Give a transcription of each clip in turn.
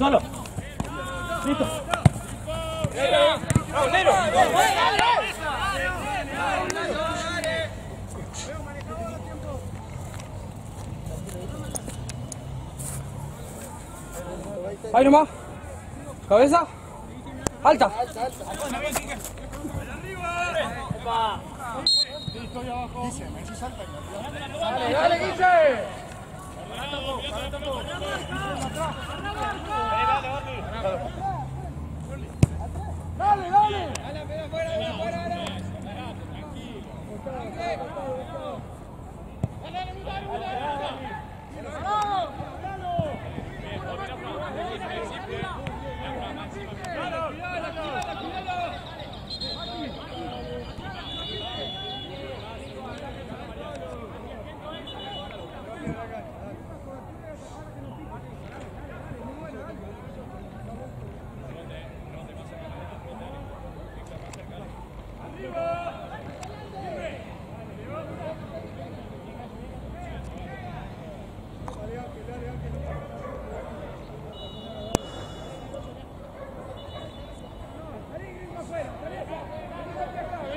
Dale, viejo, dale. Eh, Ángel, te va atrás, amigo. Jairo, vos. ¡Atrás, Conde! ¿Dónde? ¿No sabés? ¿Ya lo sabés, señor? ¿Ya lo sabés? Solo.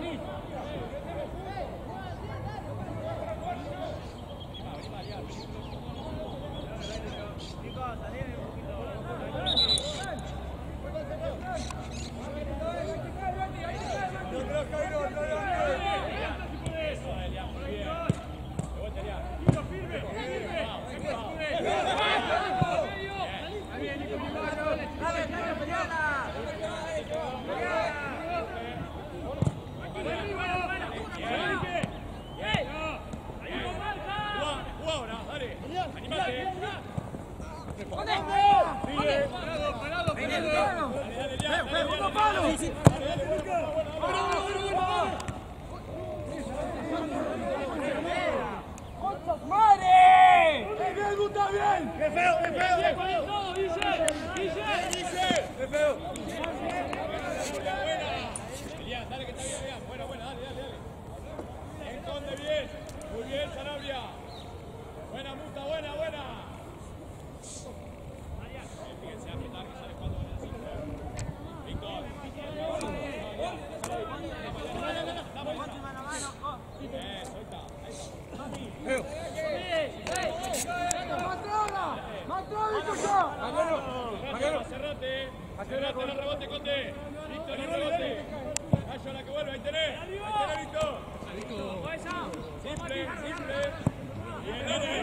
Listo. ¡Vamos, Nero! Ahí nomás. Cabeza. Alta. Dale, dale, Guille. Dale, dale. ¡Madre! ¡Bien, Gusta, bien! ¡Qué feo, qué feo! ¡Qué feo! Elías, dale que está bien, Elías. Buena, buena, dale, dale, dale. Bien, Conde, bien. Muy bien, Sarabia. Buena, Muta, buena, buena. Acelerate el rebote, Listo, el rebote. La que vuelve, ahí tenés. Ahí tenés. Simple, simple. Bien,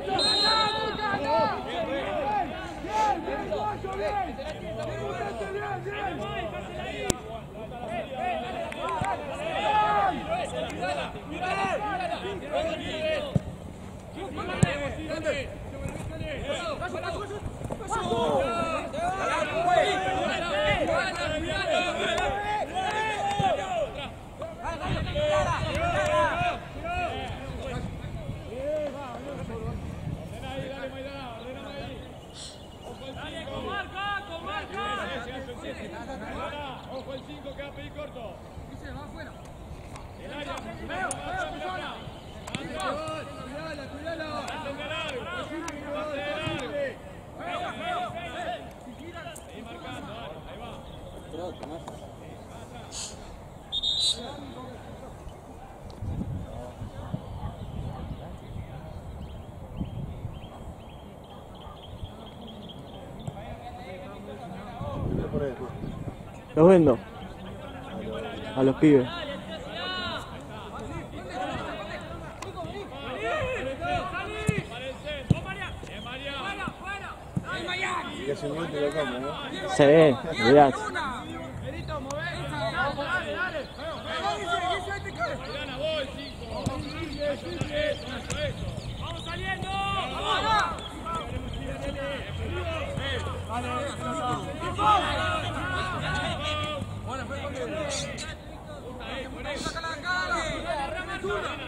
Let's go! Los vendo. A los pibes. Se ve, mirad. Vamos saliendo. Buena, buena, buena.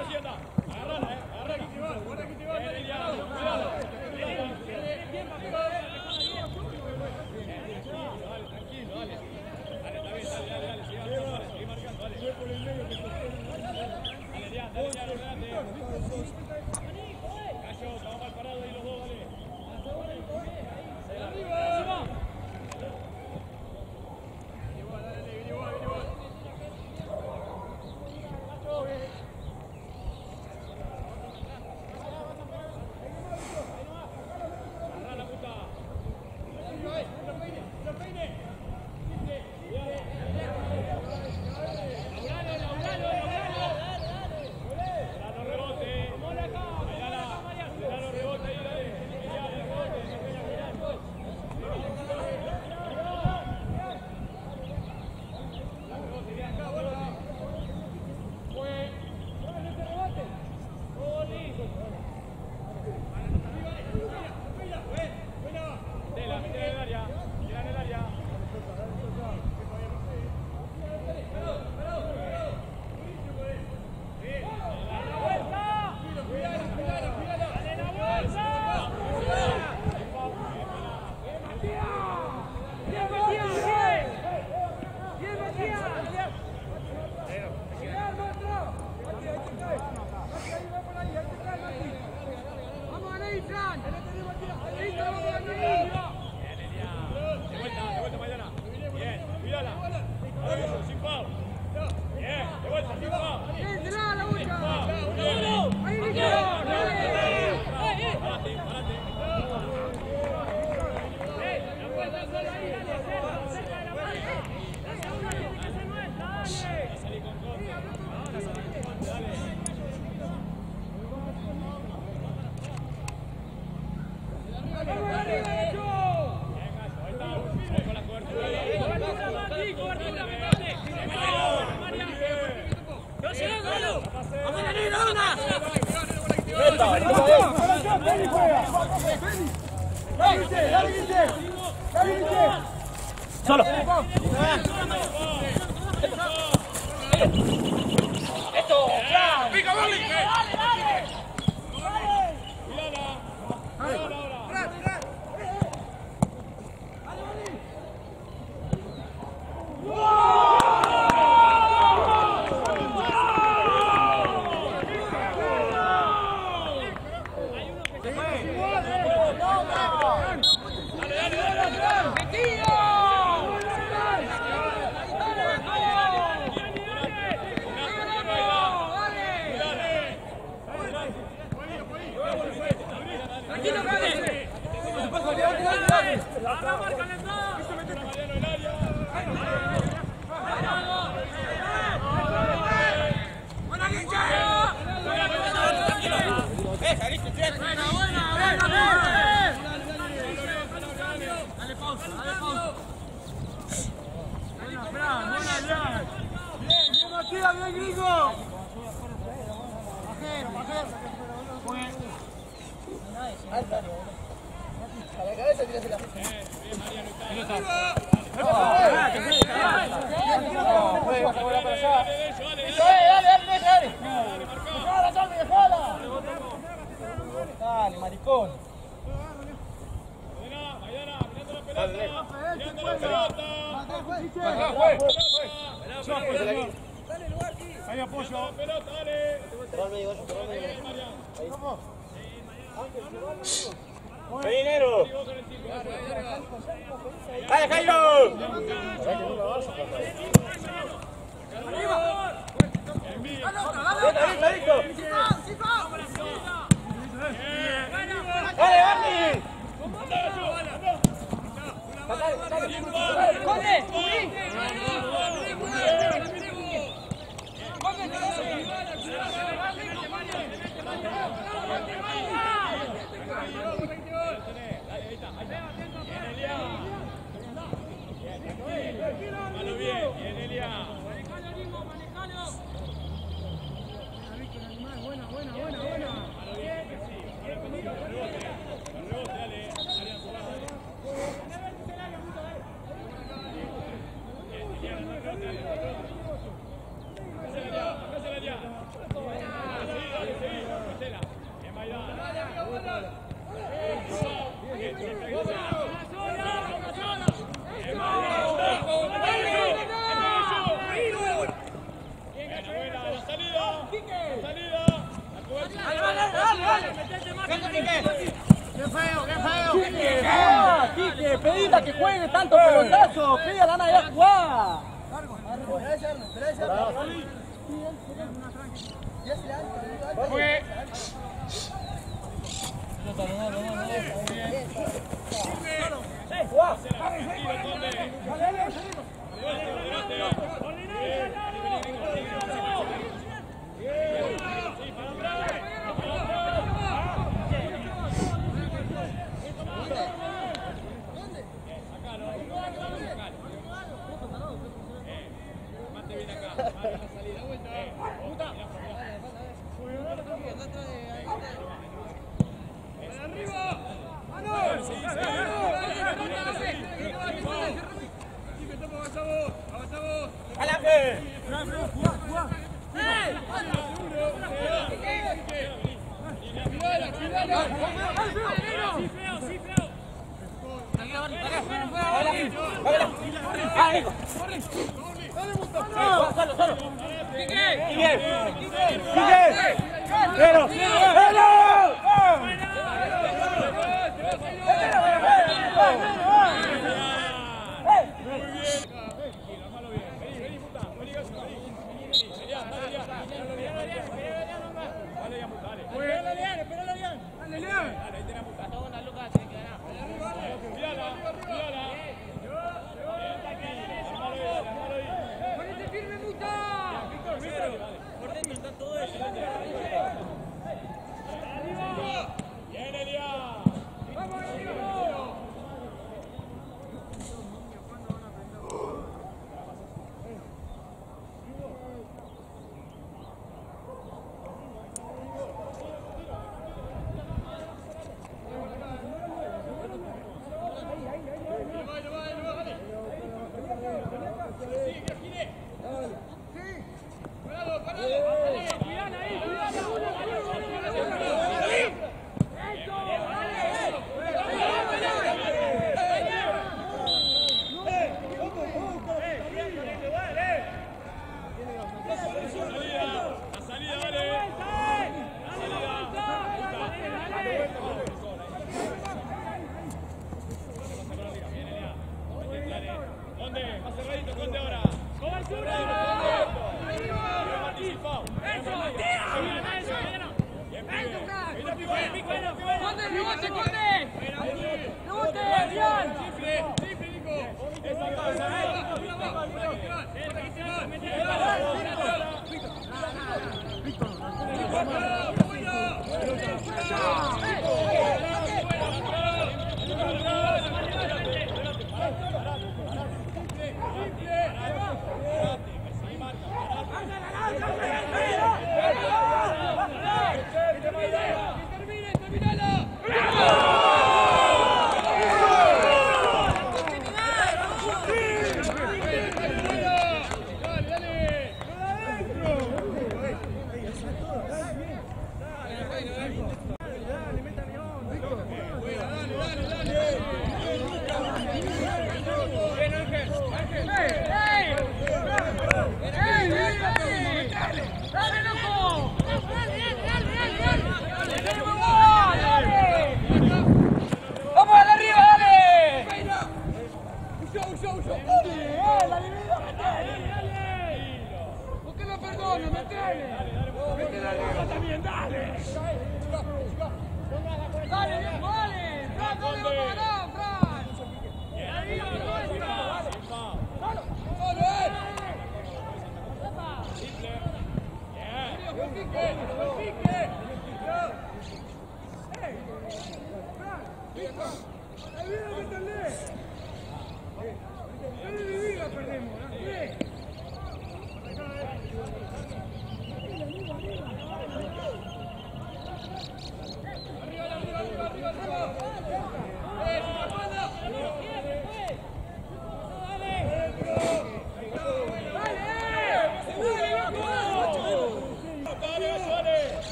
voilà. Et voilà.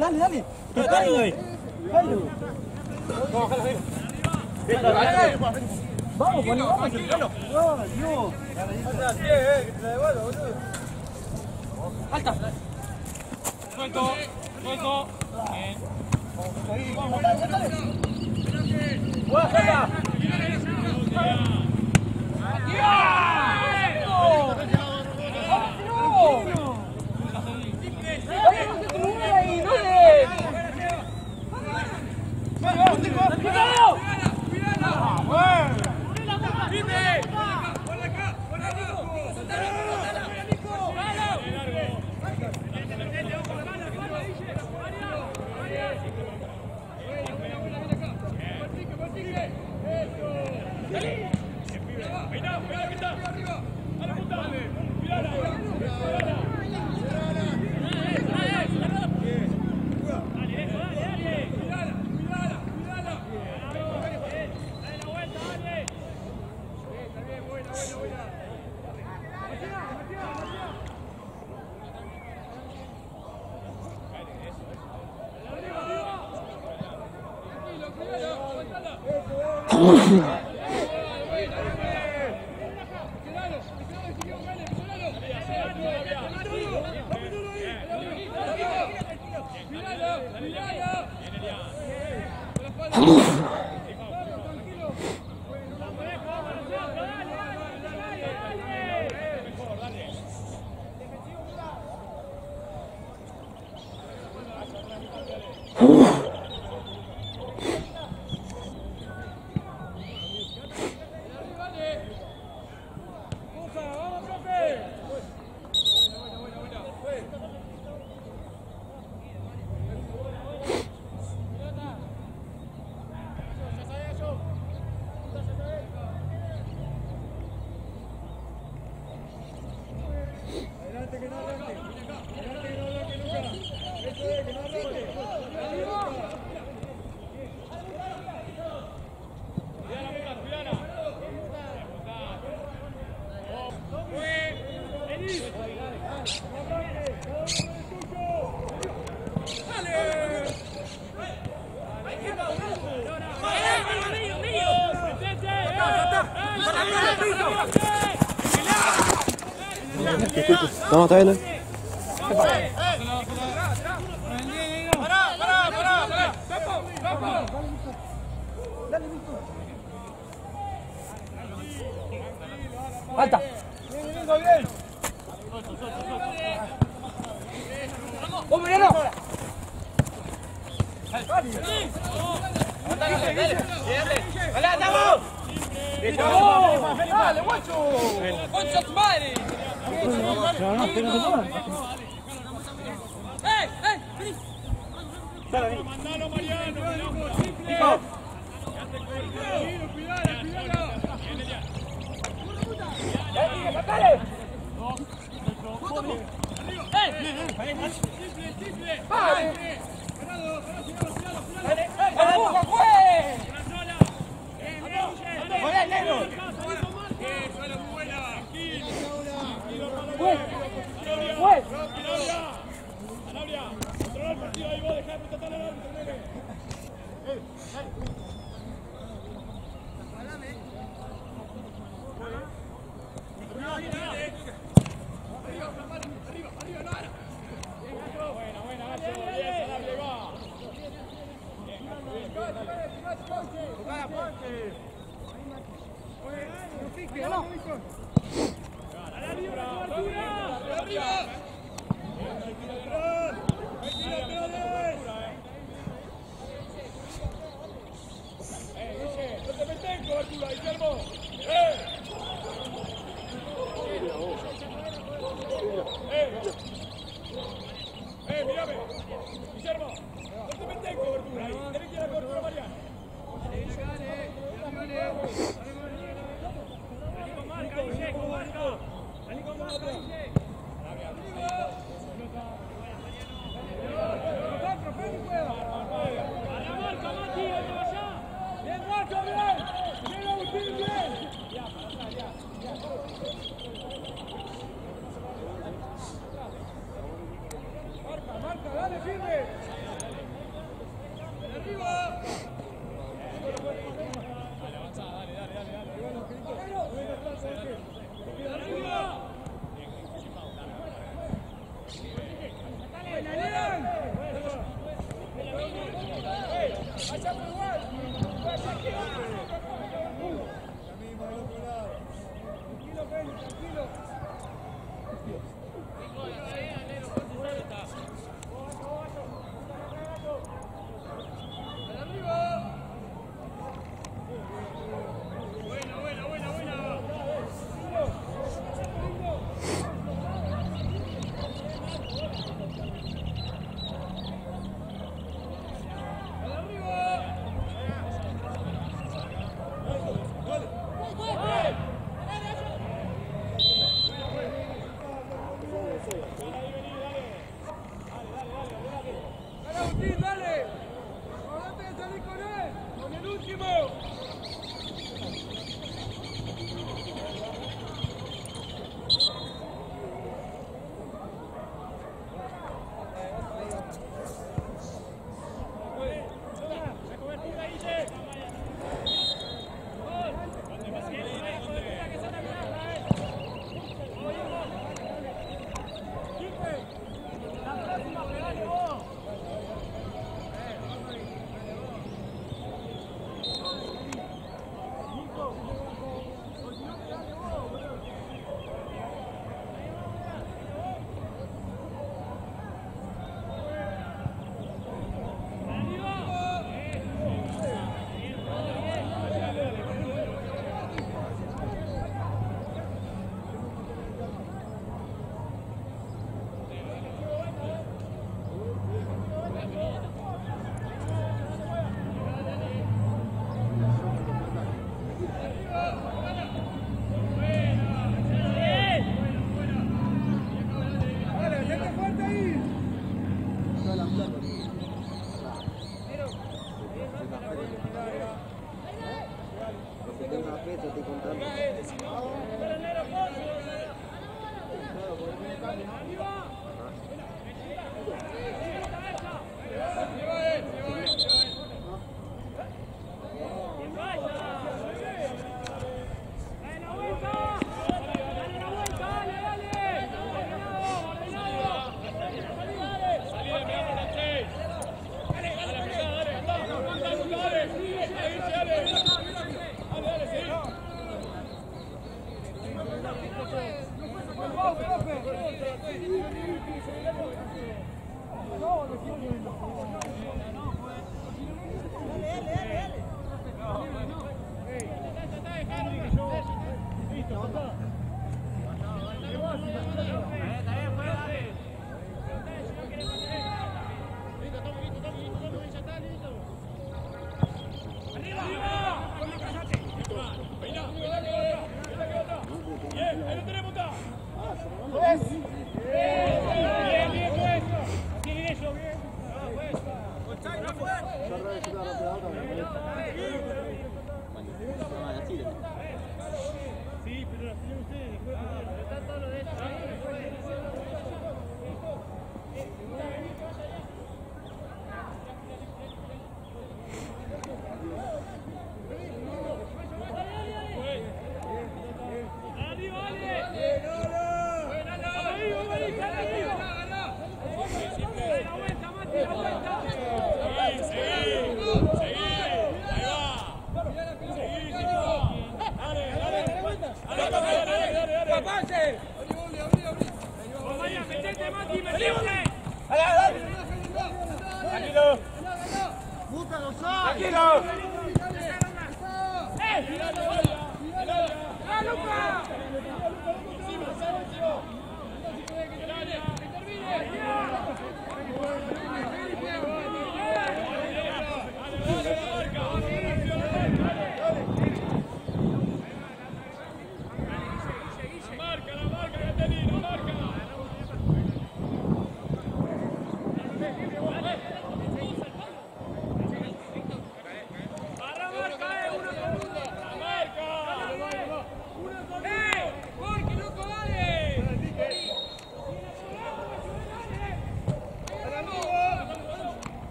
Dale, dale. Dale, dale. Vamos, bueno, vamos. No, Dios. Alta. Suelto, suelto. Bien. Sara. No, está bien. ¿eh? Falta. ¡Vamos, Mariano! ¡Dale, andamos! ¡Dale, guacho! ¡Concha tu madre! ¡Eh, eh! vení. Mandalo, Mariano. Nico. ¡Eh, sacale! ¡Vale! ¡Dale, eh, ¡Vamos, fue! ¡Joder,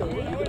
Dale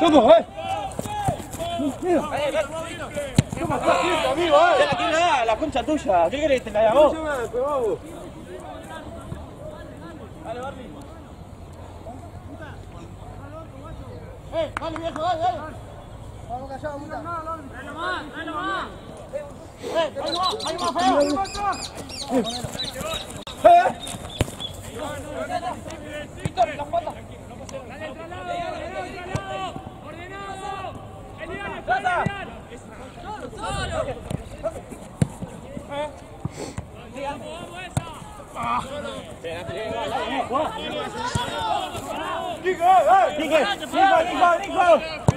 ¡Vamos, eh! Mira. ¿Cómo estás, quieto, amigo, eh? Ya la la concha tuya. ¿Qué querés que te la haga vos? ¡Eh, dale, viejo, dale, dale! ¡Eh, ahí va, ahí va, feo! ¡Eh! ¡Nico, eh! ¡Nico, Nico, Nico, Nico!